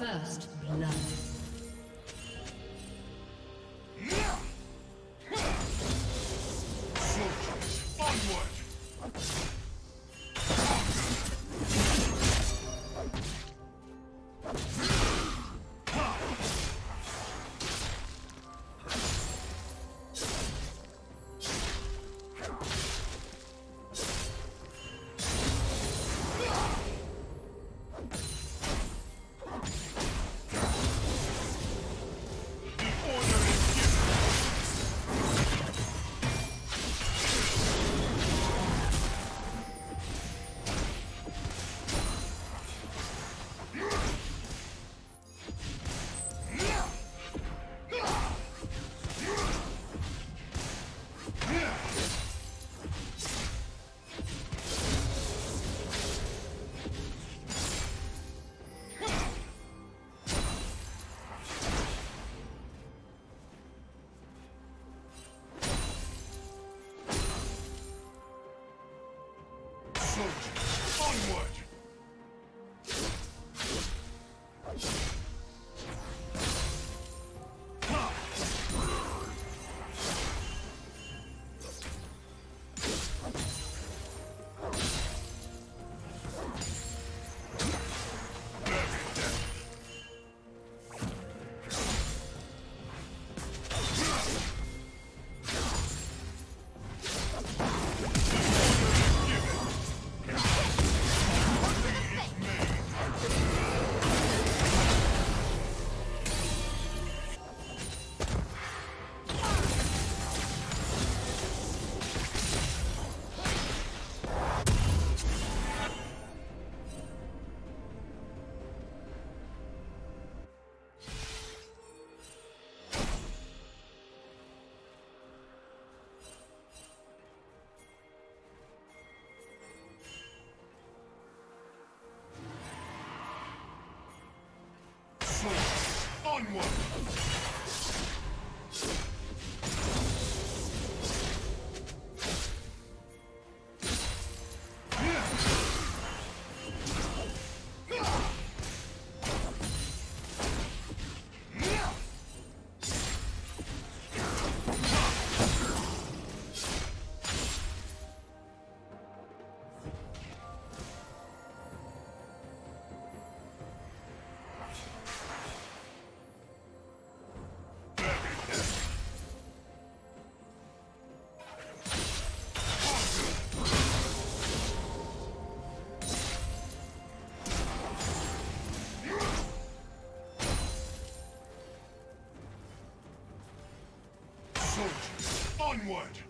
First blood. Onward! Onward!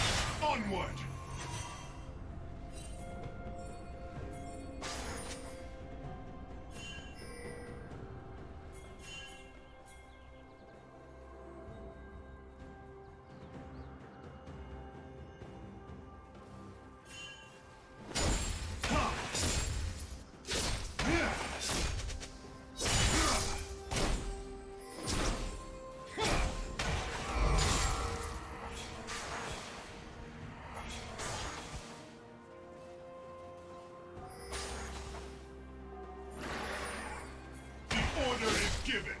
Given.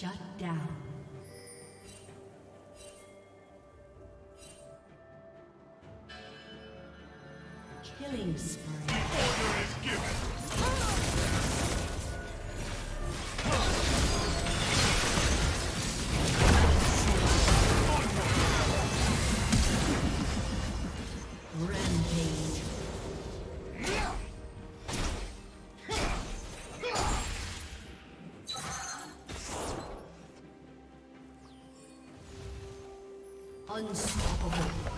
Shut down. Killing spree. Order is given. Unstoppable.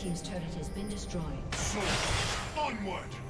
Team's turret has been destroyed. Sword. Onward.